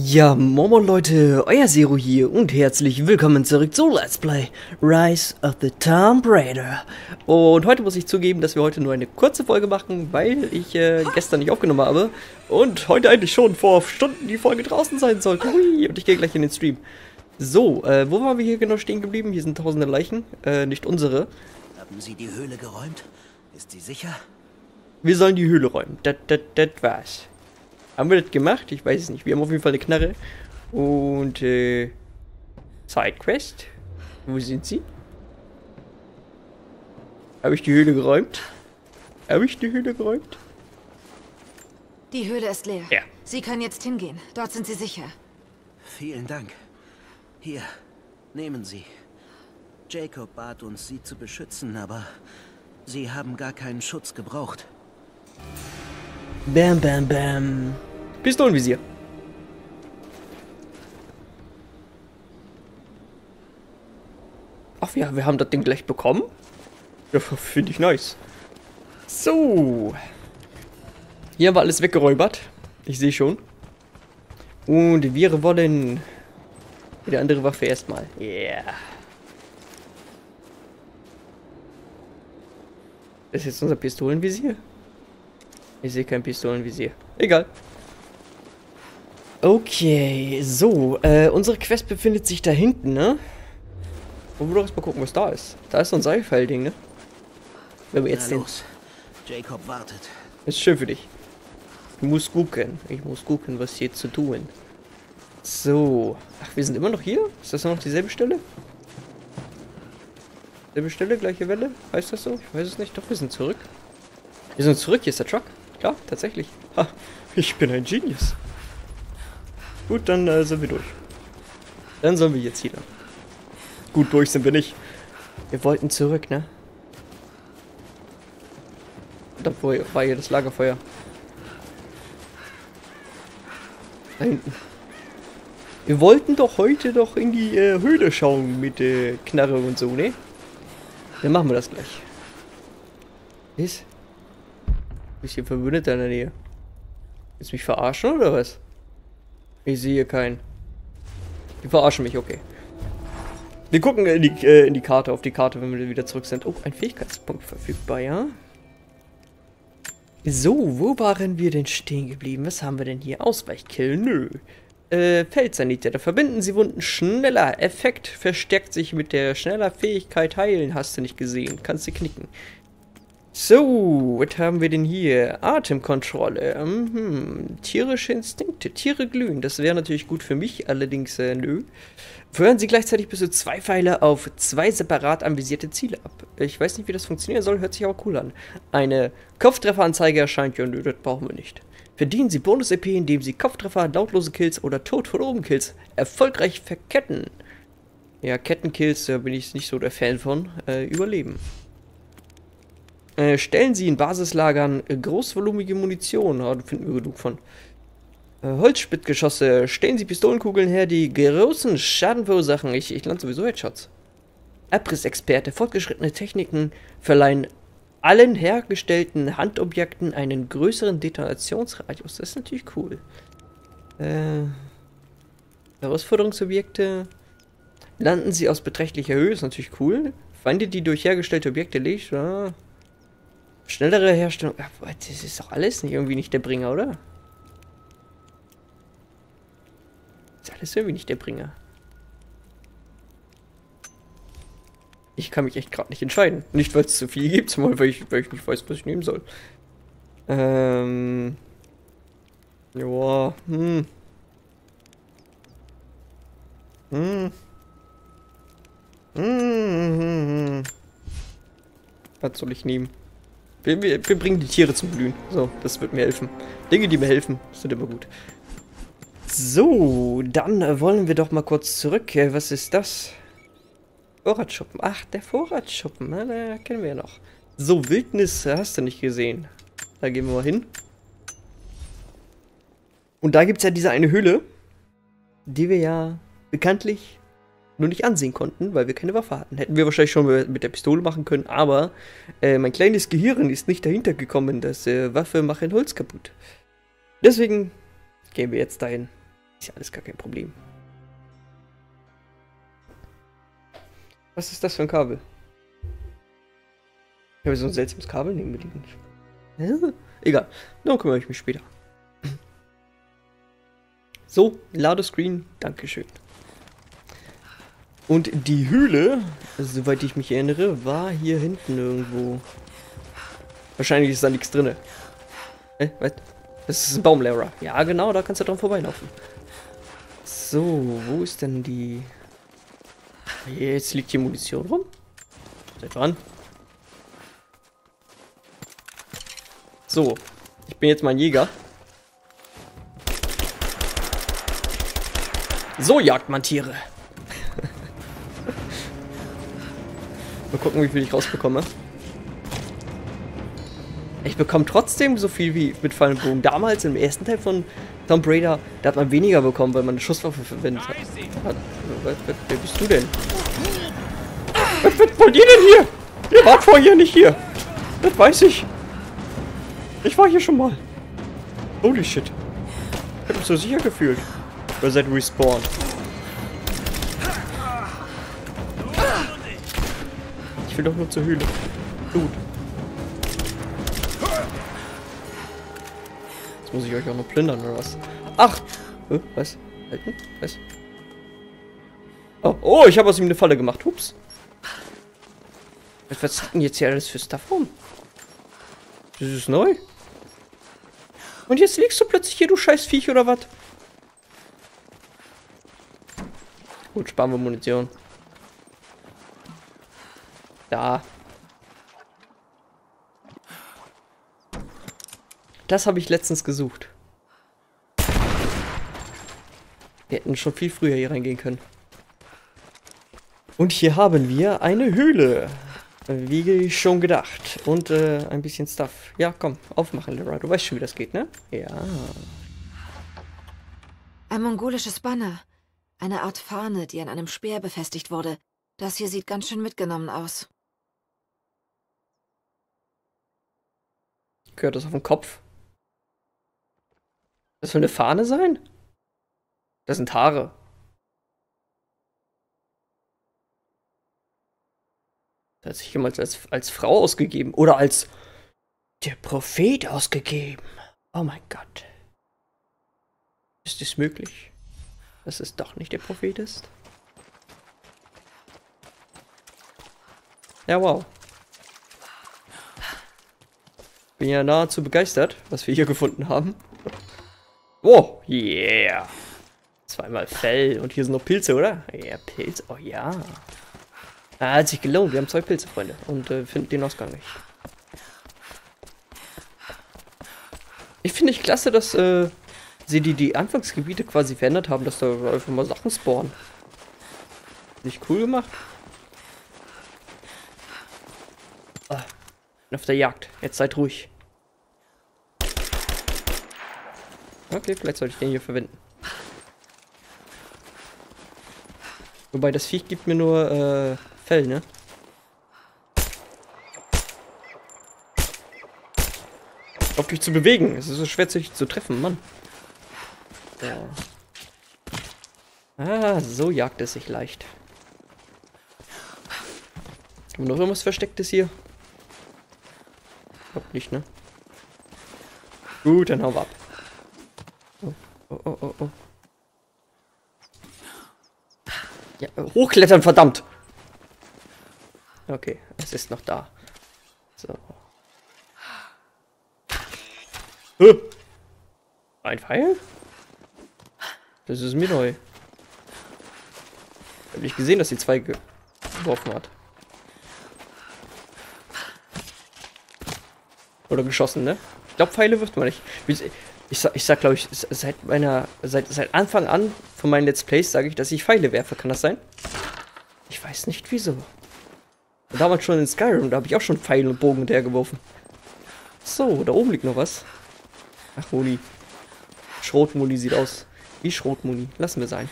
Ja, Momo Leute, euer Zero hier und herzlich willkommen zurück zu Let's Play Rise of the Tomb Raider. Und heute muss ich zugeben, dass wir heute nur eine kurze Folge machen, weil ich äh, gestern nicht aufgenommen habe und heute eigentlich schon vor Stunden die Folge draußen sein sollte. Hui, und ich gehe gleich in den Stream. So, äh, wo waren wir hier genau stehen geblieben? Hier sind tausende Leichen, äh, nicht unsere. Haben Sie die Höhle geräumt? Ist sie sicher? Wir sollen die Höhle räumen. Das, das, das war's. Haben wir das gemacht? Ich weiß es nicht. Wir haben auf jeden Fall eine Knarre. Und, äh, Sidequest. Wo sind sie? Habe ich die Höhle geräumt? Habe ich die Höhle geräumt? Die Höhle ist leer. Ja. Sie können jetzt hingehen. Dort sind Sie sicher. Vielen Dank. Hier, nehmen Sie. Jacob bat uns, Sie zu beschützen, aber Sie haben gar keinen Schutz gebraucht. Bam, bam, bam. Pistolenvisier. Ach ja, wir haben das Ding gleich bekommen. Ja, finde ich nice. So. Hier haben wir alles weggeräubert. Ich sehe schon. Und wir wollen die andere Waffe erstmal. Yeah. Das ist jetzt unser Pistolenvisier? Ich sehe kein Pistolenvisier. Egal. Okay, so. Äh, unsere Quest befindet sich da hinten, ne? Wollen wir doch erstmal gucken, was da ist. Da ist so ein Seilfallding, ne? Wenn wir jetzt Na den... los. Jacob wartet. Ist schön für dich. Ich muss gucken. Ich muss gucken, was hier zu tun. So. Ach, wir sind immer noch hier? Ist das noch dieselbe Stelle? Selbe Stelle, gleiche Welle? Heißt das so? Ich weiß es nicht. Doch, wir sind zurück. Wir sind zurück. Hier ist der Truck. Klar, tatsächlich. Ha, ich bin ein Genius. Gut, dann äh, sind wir durch. Dann sollen wir jetzt hier lang. Gut, durch sind wir nicht. Wir wollten zurück, ne? Da war hier das Lagerfeuer. Da hinten. Wir wollten doch heute doch in die äh, Höhle schauen mit äh, Knarre und so, ne? Dann machen wir das gleich. Ist? Bisschen verwundet in der Nähe. Willst du mich verarschen oder was? Ich sehe keinen. Die verarschen mich, okay. Wir gucken in die, äh, in die Karte, auf die Karte, wenn wir wieder zurück sind. Oh, ein Fähigkeitspunkt verfügbar, ja? So, wo waren wir denn stehen geblieben? Was haben wir denn hier? Ausweichkill? Nö. Äh, Feldsanitäter. Verbinden Sie Wunden schneller. Effekt verstärkt sich mit der schneller Fähigkeit heilen. Hast du nicht gesehen. Kannst du knicken. So, was haben wir denn hier? Atemkontrolle. Mhm. Tierische Instinkte. Tiere glühen. Das wäre natürlich gut für mich, allerdings äh, nö. Feuern Sie gleichzeitig bis zu zwei Pfeile auf zwei separat anvisierte Ziele ab. Ich weiß nicht, wie das funktionieren soll, hört sich aber cool an. Eine Kopftrefferanzeige erscheint, ja nö, das brauchen wir nicht. Verdienen Sie Bonus-EP, indem Sie Kopftreffer, lautlose Kills oder Tod von oben Kills erfolgreich verketten. Ja, Kettenkills, da bin ich nicht so der Fan von. Äh, überleben. Äh, stellen Sie in Basislagern äh, großvolumige Munition. Ja, da finden wir genug von. Äh, Holzspitzgeschosse. Stellen Sie Pistolenkugeln her, die großen Schaden verursachen. Ich, ich lande sowieso Headshots. Abrissexperte. Fortgeschrittene Techniken verleihen allen hergestellten Handobjekten einen größeren Detonationsradius. Das ist natürlich cool. Äh, Herausforderungsobjekte. Landen sie aus beträchtlicher Höhe, ist natürlich cool. Feinde, die durch hergestellte Objekte legt, ja. Schnellere Herstellung. Das ist doch alles nicht irgendwie nicht der Bringer, oder? Ist alles irgendwie nicht der Bringer. Ich kann mich echt gerade nicht entscheiden. Nicht, weil es zu viel gibt, sondern weil ich, weil ich nicht weiß, was ich nehmen soll. Ähm. Joa, hm. Hm. Hm, hm, hm. Was soll ich nehmen? Wir, wir, wir bringen die Tiere zum Blühen. So, das wird mir helfen. Dinge, die mir helfen, sind immer gut. So, dann wollen wir doch mal kurz zurück. Äh, was ist das? Vorratsschuppen. Ach, der Vorratsschuppen. Na, na, kennen wir ja noch. So, Wildnis äh, hast du nicht gesehen. Da gehen wir mal hin. Und da gibt es ja diese eine Höhle, die wir ja bekanntlich nur nicht ansehen konnten, weil wir keine Waffe hatten. Hätten wir wahrscheinlich schon mit der Pistole machen können, aber äh, mein kleines Gehirn ist nicht dahinter gekommen, dass äh, Waffe machen Holz kaputt. Deswegen gehen wir jetzt dahin. Ist ja alles gar kein Problem. Was ist das für ein Kabel? Ich habe so ein seltsames Kabel neben mir liegen. Egal, darum kümmere ich mich später. So, Ladescreen, Dankeschön. Und die Höhle, soweit ich mich erinnere, war hier hinten irgendwo. Wahrscheinlich ist da nichts drin. Hä? Was? Das ist ein Baumlehrer. Ja, genau, da kannst du dran vorbeilaufen. So, wo ist denn die... Jetzt liegt hier Munition rum. Seid dran. So, ich bin jetzt mal ein Jäger. So jagt man Tiere. Mal gucken, wie viel ich rausbekomme. Ich bekomme trotzdem so viel wie mit Fallen Bogen. Damals im ersten Teil von Tomb Raider, da hat man weniger bekommen, weil man eine Schusswaffe verwendet hat. Wer, wer, wer bist du denn? Was, was wollt ihr denn hier? Ihr wart vorher nicht hier. Das weiß ich. Ich war hier schon mal. Holy shit. Ich hab mich so sicher gefühlt. Oder seid respawned. Will doch nur zur Höhle. Blut. Jetzt muss ich euch auch noch plündern, oder was? Ach! Was? Halten? Was? Oh, oh ich habe aus ihm eine Falle gemacht. Hups. Was, was hat denn jetzt hier alles für Stuff rum? Das ist neu. Und jetzt liegst du plötzlich hier, du scheiß Viech, oder was? Gut, sparen wir Munition. Da. Das habe ich letztens gesucht. Wir hätten schon viel früher hier reingehen können. Und hier haben wir eine Höhle. Wie schon gedacht. Und äh, ein bisschen Stuff. Ja, komm, aufmachen, Lara. Du weißt schon, wie das geht, ne? Ja. Ein mongolisches Banner. Eine Art Fahne, die an einem Speer befestigt wurde. Das hier sieht ganz schön mitgenommen aus. Gehört das auf den Kopf? Das soll eine Fahne sein? Das sind Haare. Das hat sich jemals als, als Frau ausgegeben. Oder als der Prophet ausgegeben. Oh mein Gott. Ist es möglich, dass es doch nicht der Prophet ist? Ja, wow. Bin ja nahezu begeistert, was wir hier gefunden haben. Oh, yeah. Zweimal Fell und hier sind noch Pilze, oder? Ja, yeah, Pilze. Oh ja. Ah, hat sich gelohnt. Wir haben zwei Pilze, Freunde. Und äh, finden den Ausgang nicht. Ich finde ich klasse, dass äh, sie die, die Anfangsgebiete quasi verändert haben, dass da einfach mal Sachen spawnen. Nicht cool gemacht. Ah, bin auf der Jagd. Jetzt seid ruhig. Okay, vielleicht sollte ich den hier verwenden. Wobei das Viech gibt mir nur äh, Fell, ne? Auf dich zu bewegen. Es ist so schwer, sich zu treffen, Mann. Ja. Ah, so jagt es sich leicht. Haben wir noch irgendwas Verstecktes hier? Nicht, ne? Gut, dann wir ab. Oh, oh, oh, oh, oh. Ja, hochklettern, verdammt! Okay, es ist noch da. So. Huh. Ein Pfeil? Das ist mir neu. Hab ich gesehen, dass die zwei geworfen hat. Oder geschossen, ne? Ich glaube, Pfeile wirft man nicht. Ich sag, ich sag glaube ich, seit meiner, seit, seit Anfang an von meinen Let's Plays sage ich, dass ich Pfeile werfe. Kann das sein? Ich weiß nicht wieso. Damals schon in Skyrim, da habe ich auch schon Pfeil und Bogen hinterhergeworfen. So, da oben liegt noch was. Ach, Muni. Schrotmuni sieht aus wie Schrotmuni. Lassen wir sein.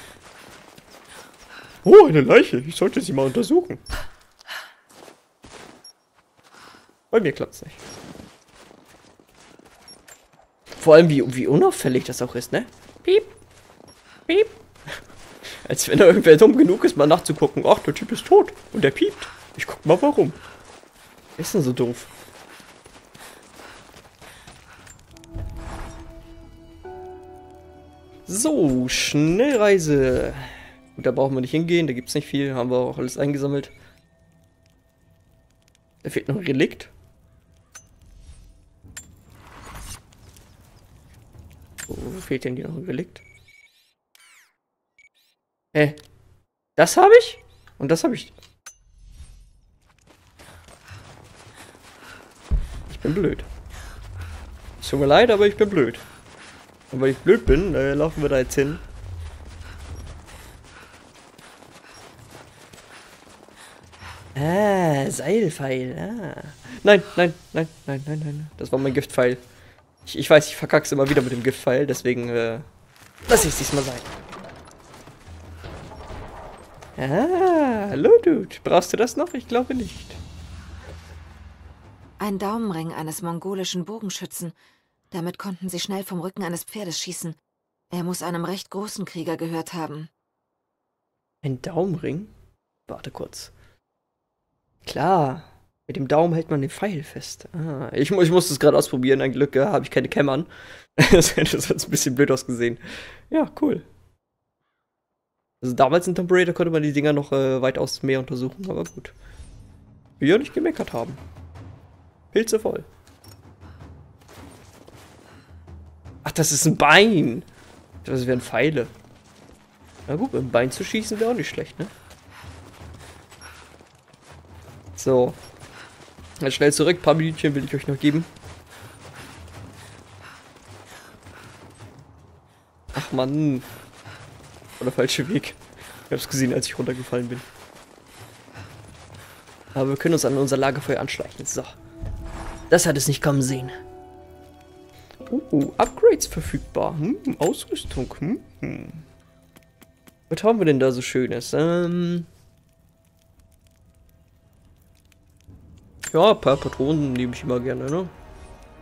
Oh, eine Leiche. Ich sollte sie mal untersuchen. Bei mir klappt's nicht. Vor allem, wie, wie unauffällig das auch ist, ne? Piep. Piep. Als wenn da irgendwer dumm genug ist, mal nachzugucken. Ach, der Typ ist tot. Und der piept. Ich guck mal warum. Ist denn so doof? So, Schnellreise. Gut, da brauchen wir nicht hingehen, da gibt es nicht viel, haben wir auch alles eingesammelt. Da fehlt noch ein Relikt. Wo fehlt denn hier noch Relikt? Hä? Das habe ich? Und das habe ich. Ich bin blöd. Es tut mir leid, aber ich bin blöd. Und weil ich blöd bin, äh, laufen wir da jetzt hin. Ah, Seilpfeil. Ah. Nein, nein, nein, nein, nein, nein. Das war mein Giftpfeil. Ich, ich weiß, ich verkack's immer wieder mit dem Giftpfeil, deswegen äh, lass ich es diesmal sein. Ah, hallo Dude. Brauchst du das noch? Ich glaube nicht. Ein Daumenring eines mongolischen Bogenschützen. Damit konnten sie schnell vom Rücken eines Pferdes schießen. Er muss einem recht großen Krieger gehört haben. Ein Daumenring? Warte kurz. Klar, mit dem Daumen hält man den Pfeil fest. Ah, ich, ich muss das gerade ausprobieren. Ein Glück äh, habe ich keine Kämmern. das hätte sonst ein bisschen blöd ausgesehen. Ja, cool. Also damals in Tomb Raider konnte man die Dinger noch äh, weitaus mehr untersuchen, aber gut. Wir ja nicht gemeckert haben. Pilze voll. Ach, das ist ein Bein. Das wären Pfeile. Na gut, mit dem Bein zu schießen wäre auch nicht schlecht, ne? So. Jetzt schnell zurück. Ein paar Minütchen will ich euch noch geben. Ach man. Oder falsche Weg. Ich hab's gesehen, als ich runtergefallen bin. Aber wir können uns an unser Lagerfeuer anschleichen. So. Das hat es nicht kommen sehen. Uh, Upgrades verfügbar. Hm, Ausrüstung. Hm. Was haben wir denn da so Schönes? Ähm, Ja, ein paar Patronen nehme ich immer gerne, ne?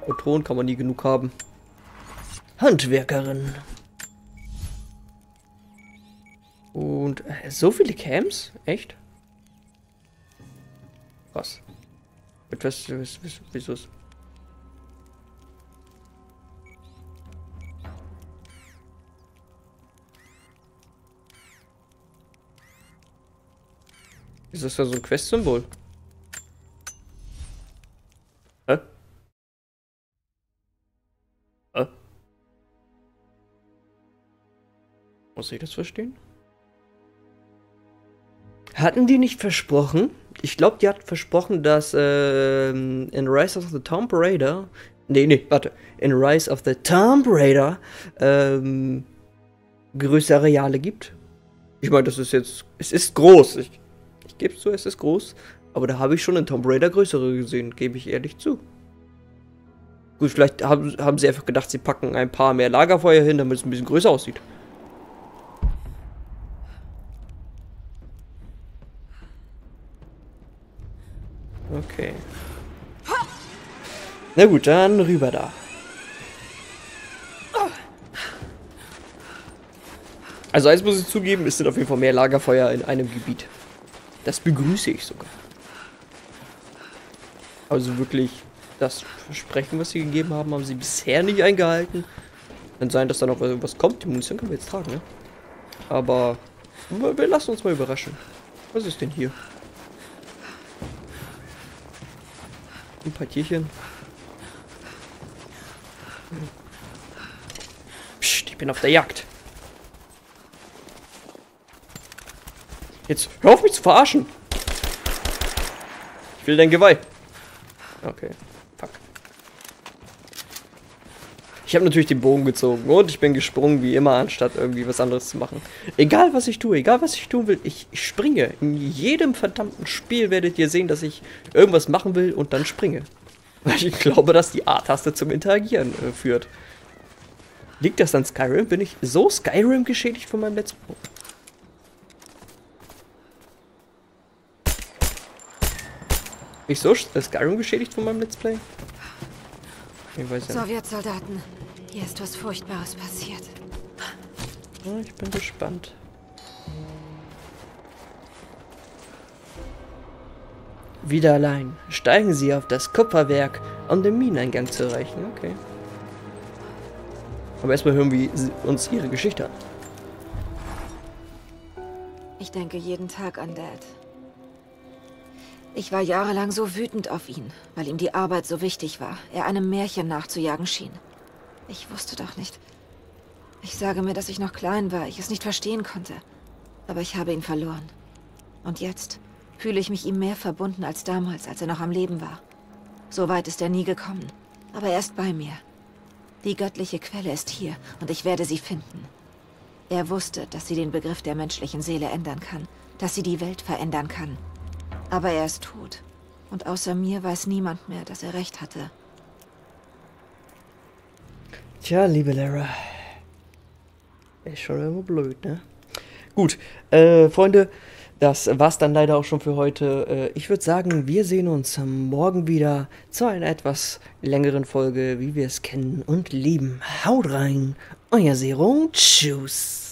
Patronen kann man nie genug haben. Handwerkerin. Und äh, so viele Camps? Echt? Was? Etwas, was, wieso ist... Ist das da so ein Quest-Symbol? Muss ich das verstehen? Hatten die nicht versprochen? Ich glaube, die hat versprochen, dass äh, in Rise of the Tomb Raider. Nee, nee, warte. In Rise of the Tomb Raider ähm, größere Areale gibt. Ich meine, das ist jetzt. Es ist groß. Ich, ich gebe zu, es ist groß. Aber da habe ich schon in Tomb Raider größere gesehen, gebe ich ehrlich zu. Gut, vielleicht haben, haben sie einfach gedacht, sie packen ein paar mehr Lagerfeuer hin, damit es ein bisschen größer aussieht. Okay. Na gut, dann rüber da. Also eins muss ich zugeben, es sind auf jeden Fall mehr Lagerfeuer in einem Gebiet. Das begrüße ich sogar. Also wirklich, das Versprechen, was sie gegeben haben, haben sie bisher nicht eingehalten. Kann sein, dass da noch was kommt. Die Munition können wir jetzt tragen, ne? Aber wir lassen uns mal überraschen. Was ist denn hier? Paar Tierchen. Psst, ich bin auf der Jagd. Jetzt hör auf mich zu verarschen. Ich will dein Geweih. Okay. Ich habe natürlich den Bogen gezogen und ich bin gesprungen wie immer, anstatt irgendwie was anderes zu machen. Egal was ich tue, egal was ich tun will, ich, ich springe. In jedem verdammten Spiel werdet ihr sehen, dass ich irgendwas machen will und dann springe. Weil ich glaube, dass die A-Taste zum Interagieren äh, führt. Liegt das an Skyrim? Bin ich so Skyrim geschädigt von meinem letzten... Oh. Bin ich so äh, Skyrim geschädigt von meinem Let's Play? Ja Sowjetsoldaten, hier ist was Furchtbares passiert. Ich bin gespannt. Wieder allein. Steigen Sie auf das Kupferwerk, um den Mineneingang zu erreichen. Okay. Aber erstmal hören wir uns Ihre Geschichte an. Ich denke jeden Tag an Dad. Ich war jahrelang so wütend auf ihn, weil ihm die Arbeit so wichtig war, er einem Märchen nachzujagen schien. Ich wusste doch nicht. Ich sage mir, dass ich noch klein war, ich es nicht verstehen konnte. Aber ich habe ihn verloren. Und jetzt fühle ich mich ihm mehr verbunden als damals, als er noch am Leben war. So weit ist er nie gekommen. Aber er ist bei mir. Die göttliche Quelle ist hier und ich werde sie finden. Er wusste, dass sie den Begriff der menschlichen Seele ändern kann, dass sie die Welt verändern kann. Aber er ist tot. Und außer mir weiß niemand mehr, dass er recht hatte. Tja, liebe Lara. Ist schon immer blöd, ne? Gut, äh, Freunde, das war's dann leider auch schon für heute. Äh, ich würde sagen, wir sehen uns morgen wieder zu einer etwas längeren Folge, wie wir es kennen und lieben. Haut rein, euer Zero. Tschüss.